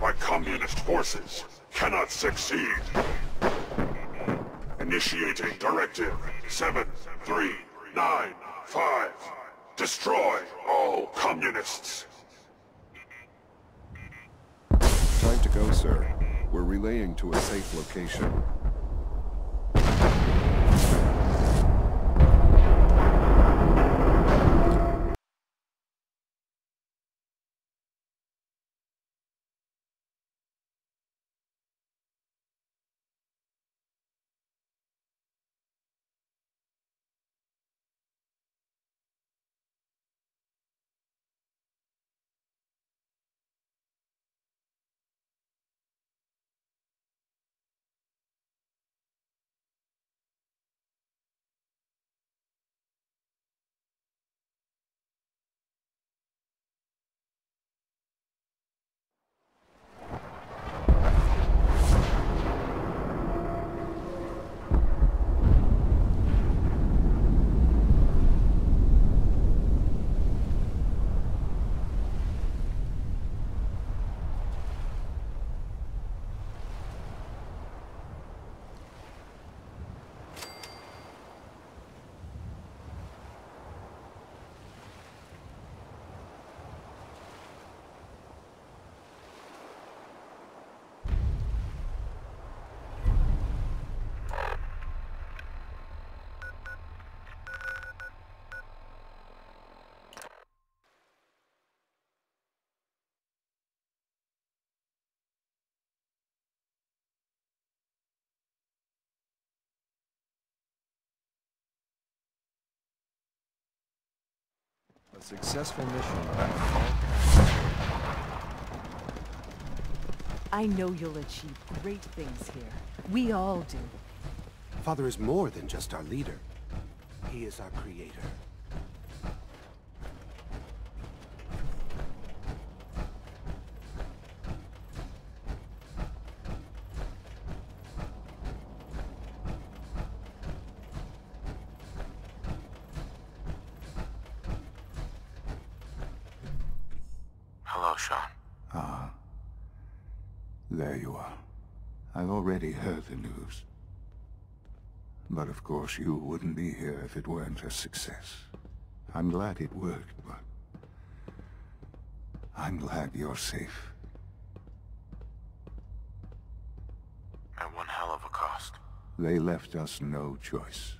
by communist forces cannot succeed. Initiating Directive 7395. Destroy all communists. Time to go, sir. We're relaying to a safe location. A successful mission I know you'll achieve great things here. We all do. Father is more than just our leader. He is our creator. Hello, Shaun. Ah. There you are. I've already heard the news. But of course you wouldn't be here if it weren't a success. I'm glad it worked, but... I'm glad you're safe. At one hell of a cost. They left us no choice.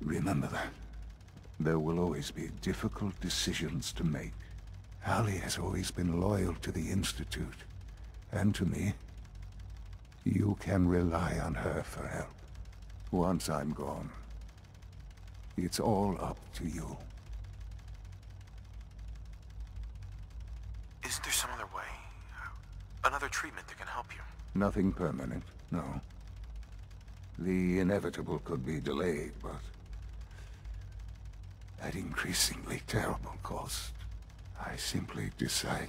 Remember that. There will always be difficult decisions to make. Allie has always been loyal to the Institute. And to me. You can rely on her for help. Once I'm gone, it's all up to you. Is there some other way? Another treatment that can help you? Nothing permanent, no. The inevitable could be delayed, but... At increasingly terrible cost, I simply decided...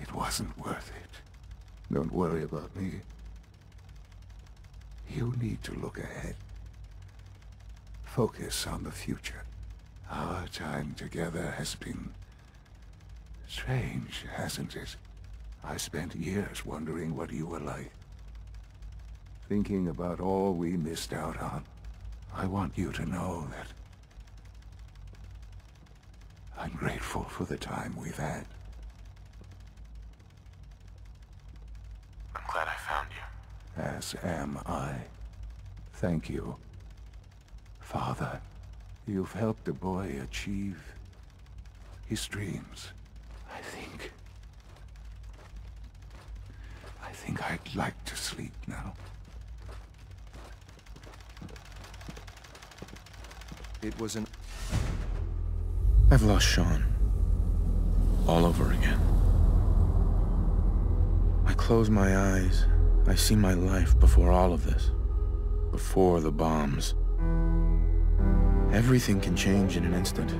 It wasn't worth it. Don't worry about me. You need to look ahead. Focus on the future. Our time together has been... strange, hasn't it? I spent years wondering what you were like. Thinking about all we missed out on. I want you to know that... I'm grateful for the time we've had. I'm glad I found you. As am I. Thank you. Father, you've helped a boy achieve his dreams. I think... I think I'd like to sleep now. It was an... I've lost Shaun. All over again. I close my eyes. I see my life before all of this. Before the bombs. Everything can change in an instant.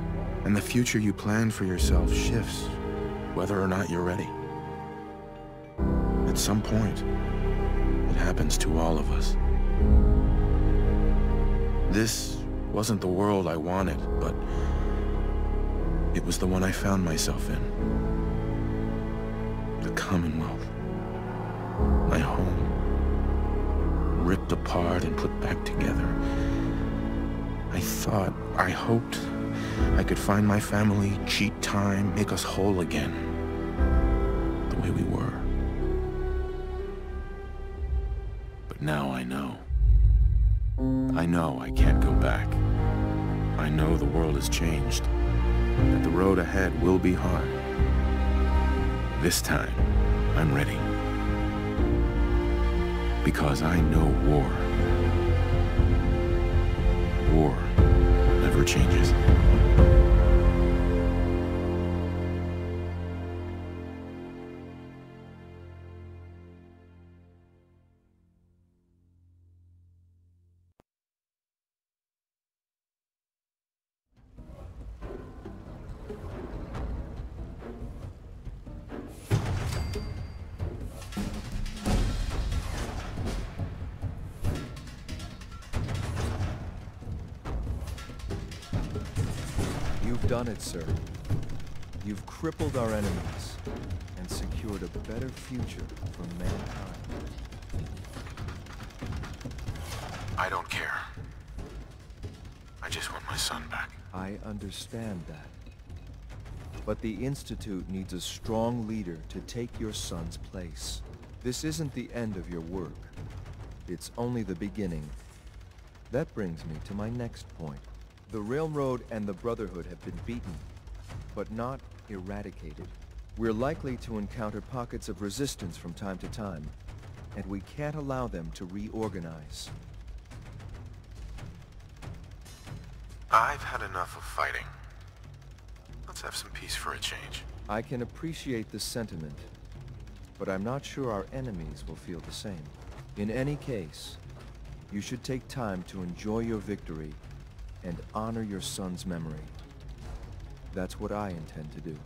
And the future you plan for yourself shifts, whether or not you're ready. At some point, it happens to all of us. This wasn't the world I wanted, but it was the one I found myself in. the Commonwealth. My home. Ripped apart and put back together. I thought, I hoped, I could find my family, cheat time, make us whole again. The way we were. But now I know. I know I can't go back. I know the world has changed. That the road ahead will be hard. This time, I'm ready. Because I know war. War never changes. Done it, sir. You've crippled our enemies and secured a better future for mankind. I don't care. I just want my son back. I understand that. But the Institute needs a strong leader to take your son's place. This isn't the end of your work. It's only the beginning. That brings me to my next point. The Railroad and the Brotherhood have been beaten, but not eradicated. We're likely to encounter pockets of resistance from time to time, and we can't allow them to reorganize. I've had enough of fighting. Let's have some peace for a change. I can appreciate the sentiment, but I'm not sure our enemies will feel the same. In any case, you should take time to enjoy your victory and honor your son's memory. That's what I intend to do.